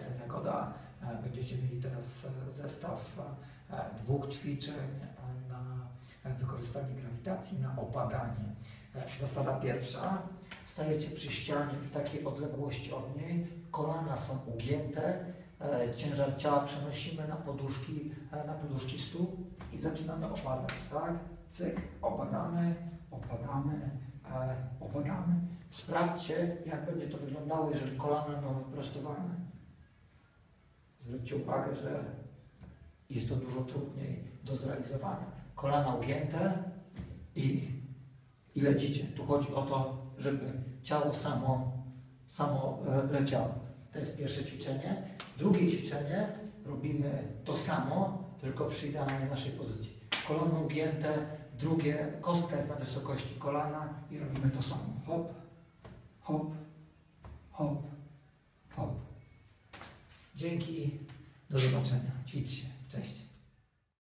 jestem Jagoda. E, Będziecie mieli teraz e, zestaw e, dwóch ćwiczeń na wykorzystanie grawitacji, na opadanie. Zasada pierwsza. Stajecie przy ścianie w takiej odległości od niej. Kolana są ugięte. Ciężar ciała przenosimy na poduszki, na poduszki stóp i zaczynamy opadać, tak? Cyk, opadamy, opadamy, opadamy. Sprawdźcie, jak będzie to wyglądało, jeżeli kolana no wyprostowane. Zwróćcie uwagę, że jest to dużo trudniej do zrealizowania. Kolana ugięte i, i lecicie. Tu chodzi o to, żeby ciało samo, samo e, leciało. To jest pierwsze ćwiczenie. Drugie ćwiczenie robimy to samo, tylko przy idealnej naszej pozycji. Kolano ugięte, drugie, kostka jest na wysokości kolana i robimy to samo. Hop, hop, hop, hop. Dzięki, do zobaczenia. Ćwiczcie. Cześć.